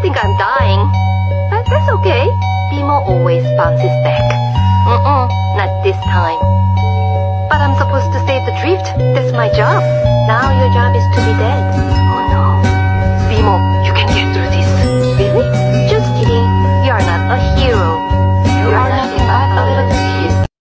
think I'm dying. But that's okay. Bimo always bounces back. Mm-mm, not this time. But I'm supposed to save the drift. That's my job. Now you're